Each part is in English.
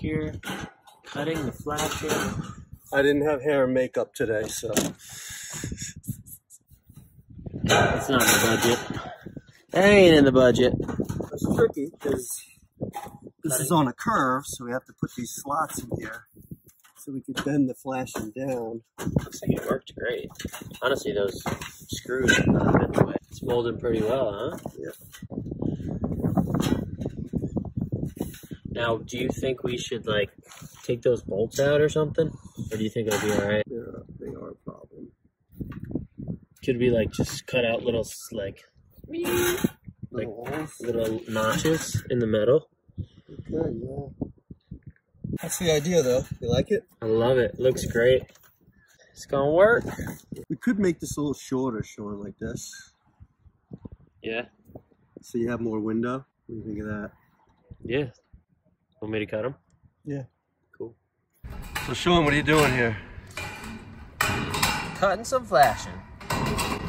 here, cutting the flash flashing. I didn't have hair and makeup today, so It's not in the budget. That ain't in the budget. it's tricky because this is on a curve, so we have to put these slots in here so we could bend the flashing down. Looks like it worked great. Honestly, those screws are not in the way. It's molding pretty well, huh? Yeah. Now, do you think we should like take those bolts out or something, or do you think it'll be all right? They're, they are a problem. Could we like just cut out little like Like- Little notches in the metal? Okay, yeah. That's the idea, though. You like it? I love it. Looks great. It's gonna work. We could make this a little shorter, showing like this, Yeah. so you have more window. What do you think of that? Yeah. Want me to cut them? Yeah. Cool. So, Shawn, what are you doing here? Cutting some flashing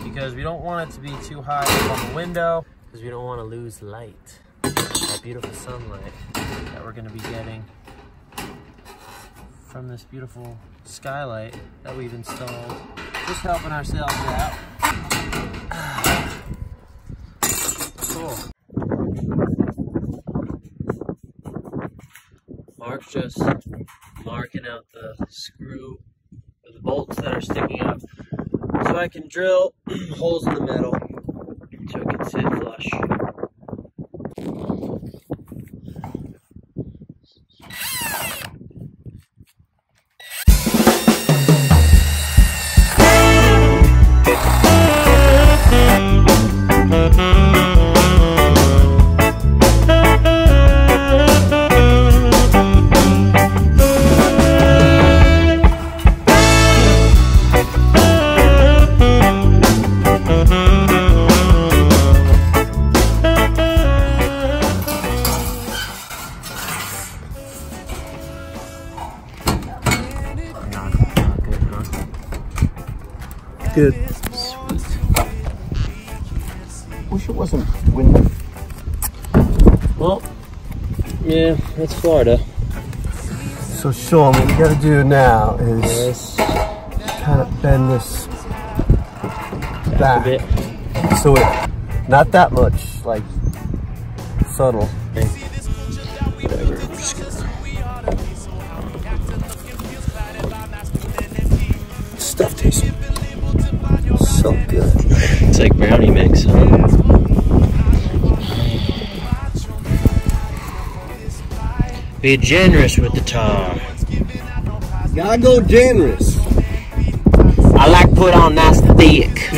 because we don't want it to be too high up on the window because we don't want to lose light. That beautiful sunlight that we're going to be getting from this beautiful skylight that we've installed. Just helping ourselves out. Cool. Mark just marking out the screw or the bolts that are sticking up so I can drill holes in the metal so it can sit flush. Good. Sweet. Wish it wasn't windy. Well, yeah, that's Florida. So, Shawn, what we got to do now is Yes, kind of bend this a back, bit. so it not that much, like subtle. Whatever. I'm just gonna. Stuff tastes so good. It's like brownie mix, huh? Be generous with the tar. Gotta go generous. I like put on nice thick.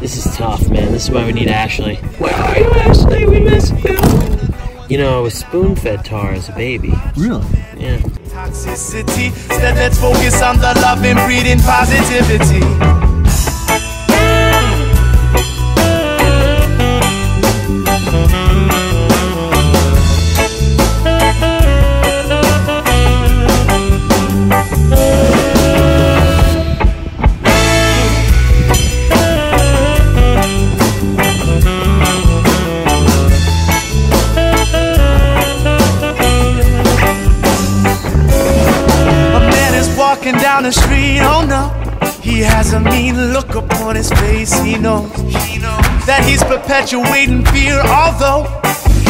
this is tough, man. This is why we need Ashley. Where are you, Ashley? We miss you. You know, I was spoon fed tar as a baby. Really? Yeah. Instead, let's focus on the love and breeding positivity. Walking down the street, oh no. He has a mean look upon his face. He knows, he knows that he's perpetuating fear, although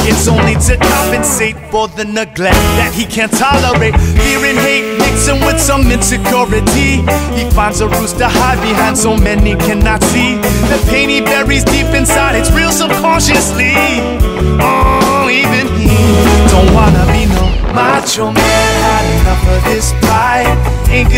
it's only to compensate for the neglect that he can't tolerate. Fear and hate mixing with some insecurity. He finds a ruse to hide behind so many cannot see. The pain he buries deep inside, it's real subconsciously. Oh, even he don't wanna be no macho man. Had enough of this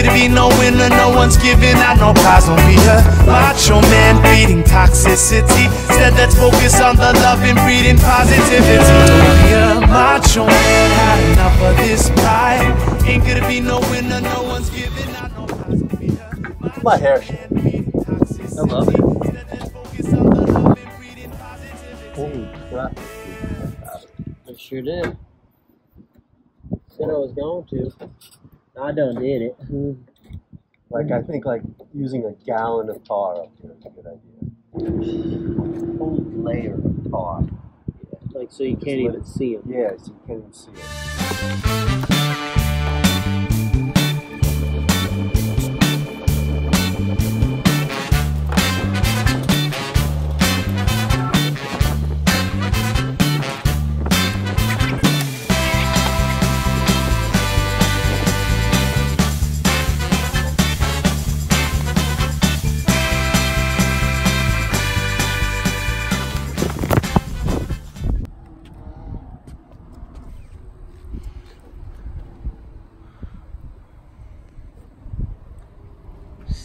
pride. Be no winner, no one's giving out no prize. Don't be a macho man feeding toxicity. Instead, let's focus on the love and breeding positivity. Don't be a macho man. Had enough of this pride. Ain't gonna be no winner, no one's giving out no prize. My hair. I love it. Holy crap. I sure did. Said I was going to. I done did it. Mm. Like I think like using a gallon of tar up here is a good idea. A whole layer of tar. Like so you can't even see them. Yeah, so you can't even see it.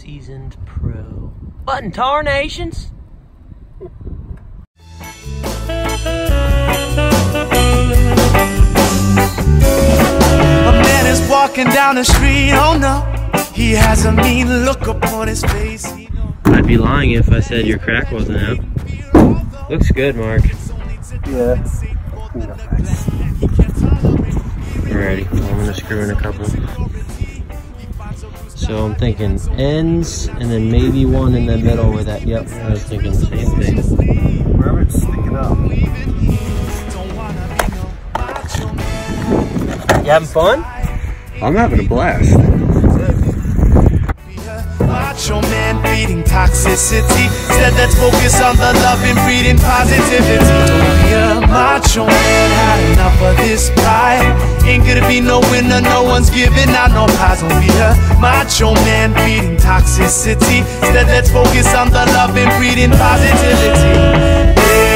Seasoned pro. Button tarnations. A man is walking down the street, oh no. He has a mean look upon his face. I'd be lying if I said your crack wasn't out. Looks good, Mark. Yeah. Alrighty, well, I'm gonna screw in a couple. So I'm thinking ends and then maybe one in the middle where that, yep, I was thinking the same thing. Wherever it's sticking up. You having fun? I'm having a blast. Macho man beating toxicity. Instead, let's focus on the love and breeding positivity. Don't be a macho man, had enough of this pride. Ain't gonna be no one's giving out no prize. Don't macho man feeding toxicity. Instead, let's focus on the love and breeding positivity.